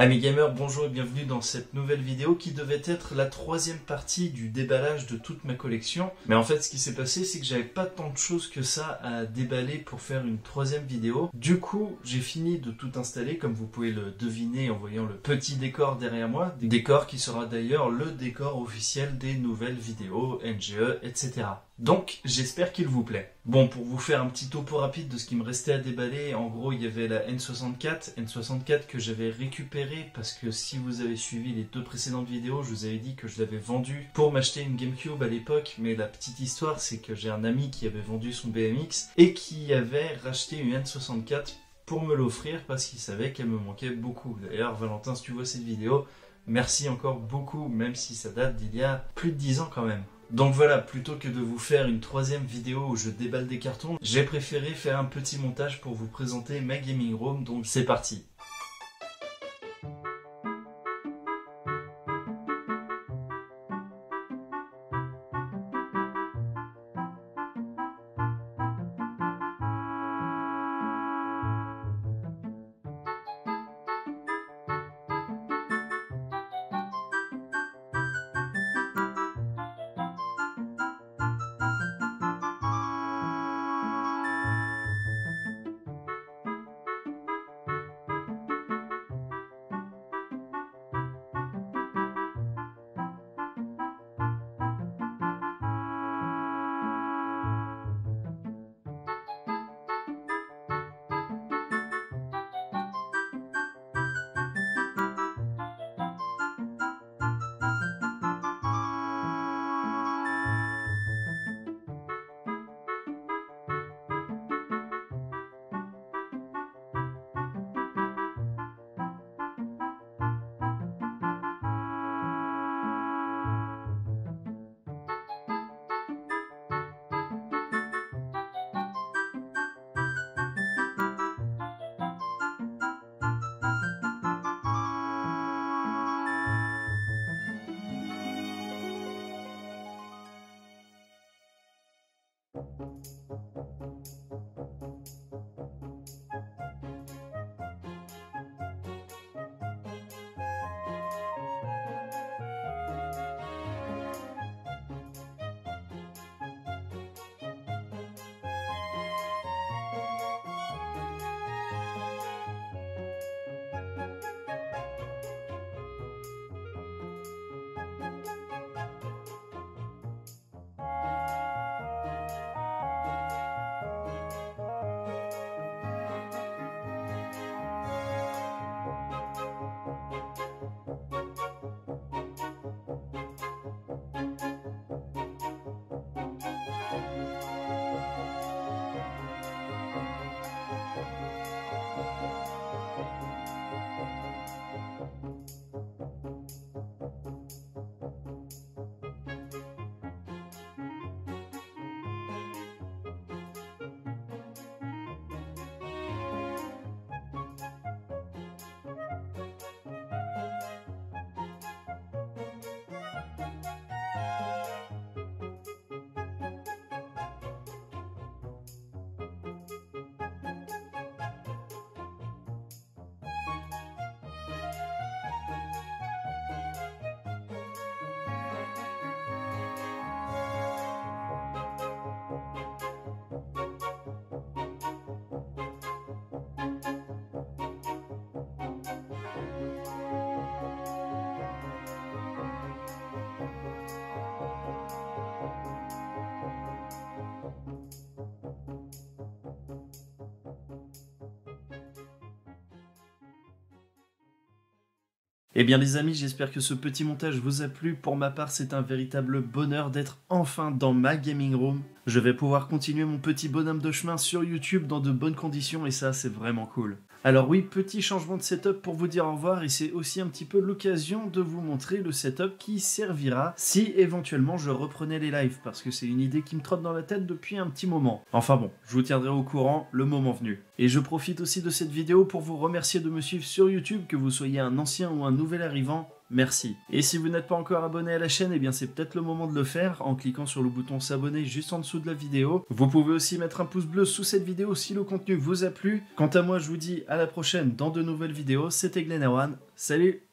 Amis gamers, bonjour et bienvenue dans cette nouvelle vidéo qui devait être la troisième partie du déballage de toute ma collection. Mais en fait, ce qui s'est passé, c'est que j'avais pas tant de choses que ça à déballer pour faire une troisième vidéo. Du coup, j'ai fini de tout installer, comme vous pouvez le deviner en voyant le petit décor derrière moi. Décor qui sera d'ailleurs le décor officiel des nouvelles vidéos, NGE, etc. Donc, j'espère qu'il vous plaît. Bon, pour vous faire un petit topo rapide de ce qui me restait à déballer, en gros, il y avait la N64, N64 que j'avais récupérée parce que si vous avez suivi les deux précédentes vidéos, je vous avais dit que je l'avais vendue pour m'acheter une GameCube à l'époque, mais la petite histoire, c'est que j'ai un ami qui avait vendu son BMX et qui avait racheté une N64 pour me l'offrir parce qu'il savait qu'elle me manquait beaucoup. D'ailleurs, Valentin, si tu vois cette vidéo, merci encore beaucoup, même si ça date d'il y a plus de 10 ans quand même. Donc voilà, plutôt que de vous faire une troisième vidéo où je déballe des cartons, j'ai préféré faire un petit montage pour vous présenter ma gaming room, donc c'est parti. Thank you. Eh bien les amis, j'espère que ce petit montage vous a plu. Pour ma part, c'est un véritable bonheur d'être enfin dans ma gaming room. Je vais pouvoir continuer mon petit bonhomme de chemin sur YouTube dans de bonnes conditions et ça, c'est vraiment cool. Alors oui, petit changement de setup pour vous dire au revoir et c'est aussi un petit peu l'occasion de vous montrer le setup qui servira si éventuellement je reprenais les lives parce que c'est une idée qui me trotte dans la tête depuis un petit moment. Enfin bon, je vous tiendrai au courant le moment venu. Et je profite aussi de cette vidéo pour vous remercier de me suivre sur YouTube, que vous soyez un ancien ou un nouvel arrivant merci. Et si vous n'êtes pas encore abonné à la chaîne, eh bien c'est peut-être le moment de le faire en cliquant sur le bouton s'abonner juste en dessous de la vidéo. Vous pouvez aussi mettre un pouce bleu sous cette vidéo si le contenu vous a plu. Quant à moi, je vous dis à la prochaine dans de nouvelles vidéos. C'était Glenn salut